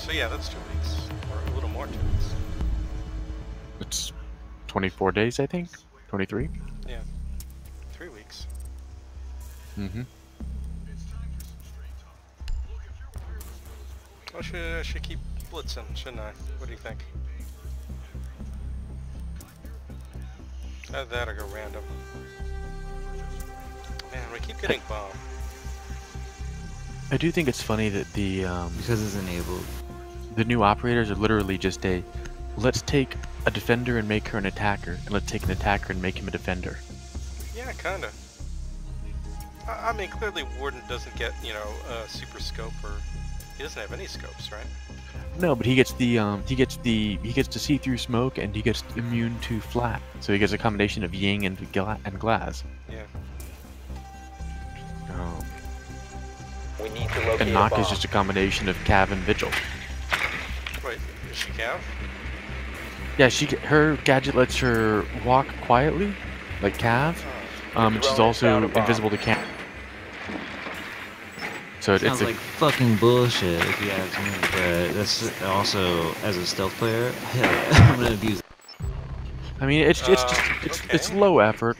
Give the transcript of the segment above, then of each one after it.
So yeah, that's two weeks, or a little more two weeks. It's 24 days, I think. 23. Yeah, three weeks. Mm-hmm. I should, I should keep blitzing, shouldn't I? What do you think? Uh, that'll go random. Man, we keep getting bombed. I do think it's funny that the um, Because it's enabled. The new operators are literally just a let's take a defender and make her an attacker, and let's take an attacker and make him a defender. Yeah, kinda. I, I mean, clearly Warden doesn't get, you know, a super scope, or he doesn't have any scopes, right? No, but he gets the um, he gets the he gets to see through smoke, and he gets immune to flat. So he gets a combination of Ying and gla- and Glaz. Yeah. Um, We need to locate and a knock bomb. is just a combination of Cav and Vigil. Wait, is she Cav? Yeah, she her gadget lets her walk quietly, like Cav. Um, and she's Drone has found also invisible to Cam. So it- Sounds it's a, like fucking bullshit if you ask me, but that's also, as a stealth player, I'm gonna abuse it. I mean, it's it's Uh, just it's it's low effort.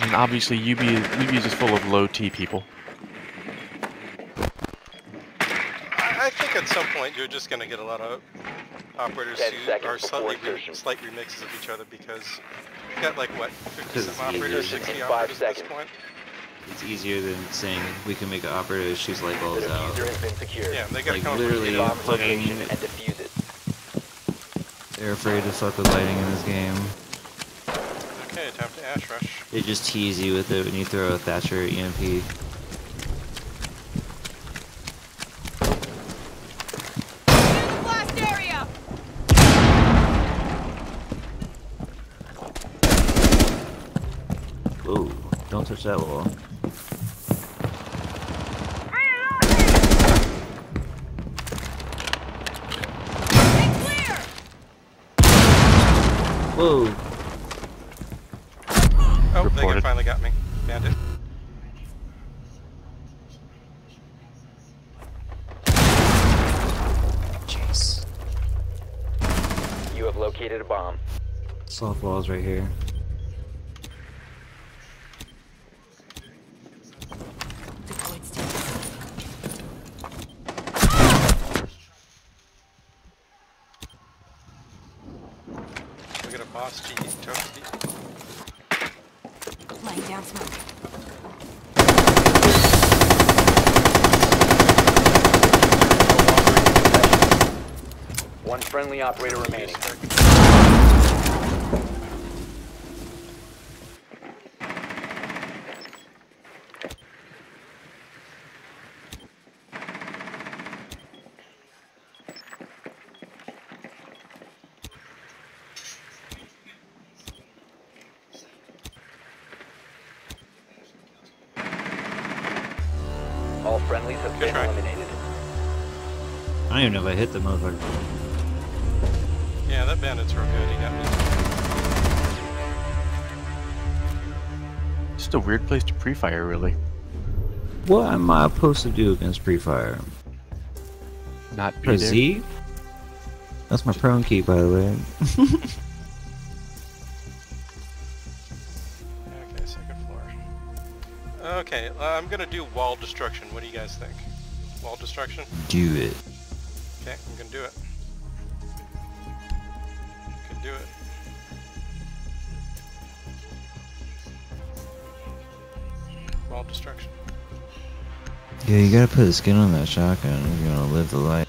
I mean, obviously UB UB is just full of low T people. I, I think at some point you're just gonna get a lot of operators who are slightly re- slight remixes of each other because you've got like what 50 some operators, 60 In five operators at this seconds. point. It's easier than saying we can make an operator that shoots light The bulbs out. diffuser has been secured. Yeah, they gotta Like, come up with literally, you fucking- and defuse it. They're afraid to fuck with lighting in this game. Okay, time to ash rush. They just tease you with it when you throw a Thatcher EMP. Whoa, don't touch that wall. Clear! Whoa! Oh, they got- finally got me. Bandit. Jeez. You have located a bomb. Soft walls right here. We got a boss G toasty. Laying down smoke. One friendly operator remaining. All friendlies have Good been try. eliminated. I don't even know if I hit the motherfucker. Yeah, that bandit's real good. He got me. Just a weird place to pre-fire, really. What am I supposed to do against pre-fire? Not be Press there. Z? That's my prone key, by the way. uh, I'm gonna do wall destruction. What do you guys think? Wall destruction? do it. Okay, I'm gonna do it. Can do it. Wall destruction. Yeah, you gotta put the skin on that shotgun if you wanna live the life.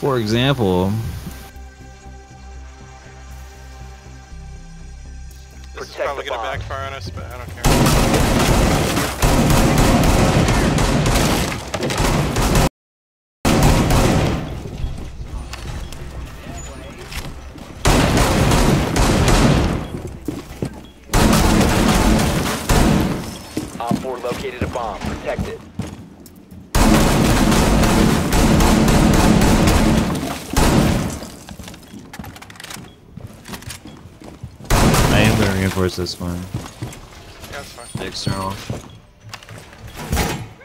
For example, This is probably gonna bomb. backfire on us, but I don't care. Bomb. Protect it. I am gonna reinforce this one. Yeah, that's fine. The external.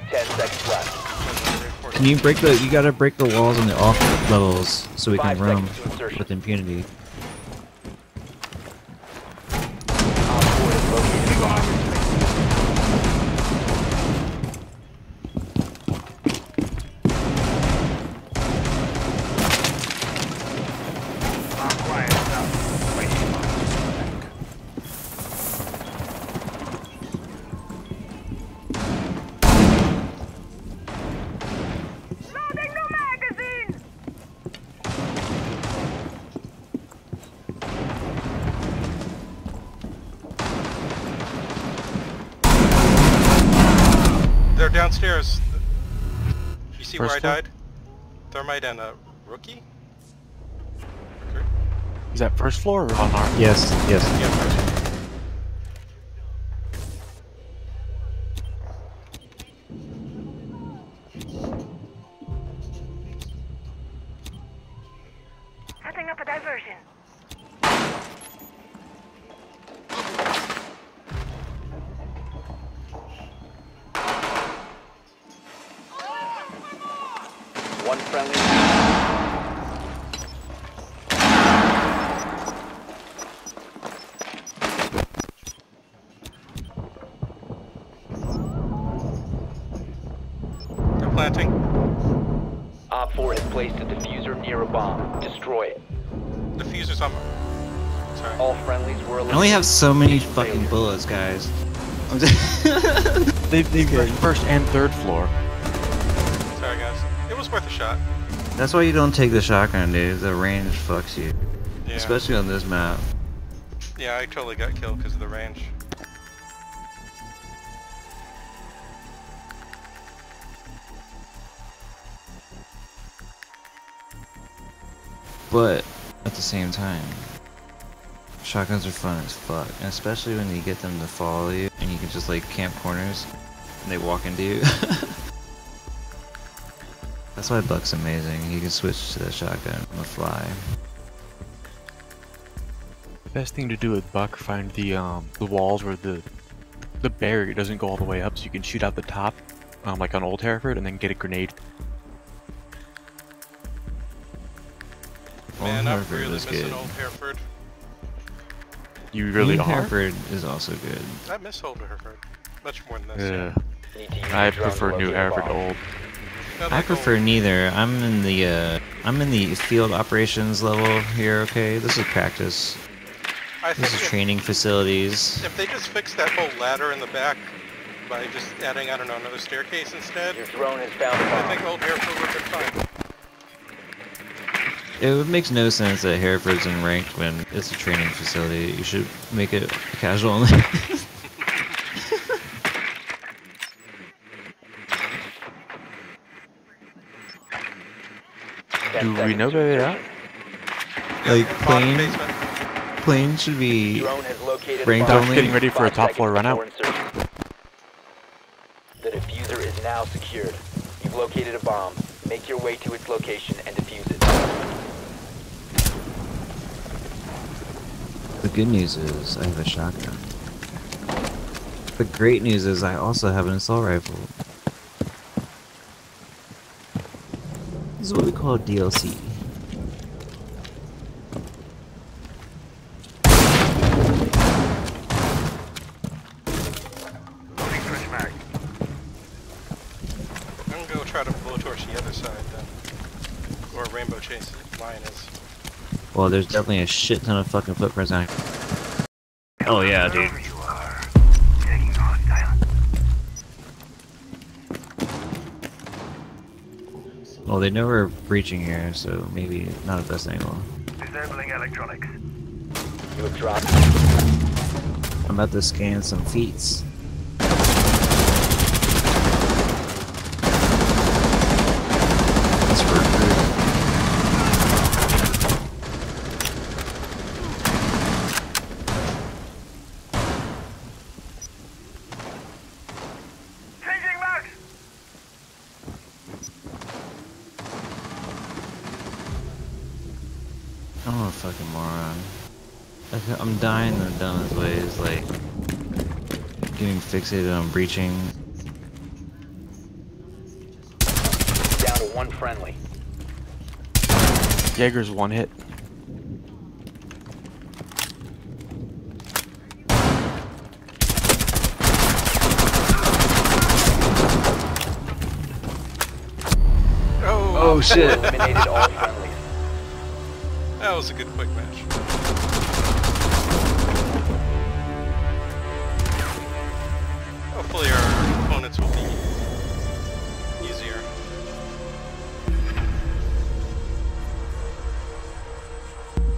10 seconds left. I'm gonna reinforce Can you break the? You gotta break the walls on the off levels so we Five can roam seconds to insertion. with impunity. You see where First I floor? died? Thermite and a rookie? Is that first floor or on our? Yes, yes. Yeah, One friendly. They're planting. Op 4 has placed a diffuser near a bomb. Destroy it. Diffuser's on. Sorry. All friendlies were I eliminated. only have so many Mission fucking failure. bullets, guys. I'm just- They've, they've got first and third floor. It was worth a shot. That's why you don't take the shotgun, dude. The range fucks you, Yeah. especially on this map. Yeah, I totally got killed because of the range. But at the same time, shotguns are fun as fuck, and especially when you get them to follow you and you can just like camp corners and they walk into you. That's why Buck's amazing. He can switch to the shotgun on the fly. Best thing to do with Buck, find the um the walls where the the barrier doesn't go all the way up, so you can shoot out the top, um, like on Old Hereford, and then get a grenade. Man, Old I'm Hereford really is missing good. Old Hereford. You really New are. Hereford is also good. I miss Old Hereford. Much more than this. Yeah, Need to use I your drone to prefer New locate Hereford to bomb. Old. Not I prefer neither. I'm in the uh, I'm in the field operations level here. Okay, this is practice. I This is if, training facilities. if they just fix that whole ladder in the back by just adding, I don't know, another staircase instead, Your drone has found a I bomb. think Old Hereford would be fine. It makes no sense that Hereford's in rank when it's a training facility. You should make it casual Do we know to where they're insertion. like Bottom plane, plane should be. Drone has located Ranked only. Getting ready for a top floor seconds run out. The diffuser is now secured. You've located a bomb. Make your way to its location and defuse it. The good news is I have a shotgun. The great news is I also have an assault rifle. This is what we call DLC. I'm gonna go try to blowtorch the other side then. Or Rainbow Chase Lion is. Well, there's definitely a shit ton of fucking footprints on. Oh yeah, dude. Well, they know we're breaching here, so maybe not the best angle. Disabling electronics. You have dropped. I'm about to scan some feats. That's for recruit. Changing mags. I'm a fucking moron. Like, I'm dying in the dumbest ways, like getting fixated on breaching. Down down to one friendly. Jaeger's one hit. Oh, Oh shit. Eliminated all friendlies. that was a good quick match. Hopefully our opponents will be easier.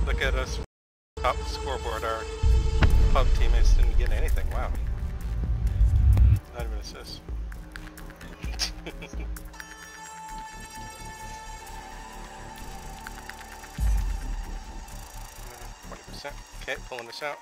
Look at us top scoreboard. Our pub teammates didn't get anything. Wow. Not even assist. Twenty percent. Okay, pulling this out.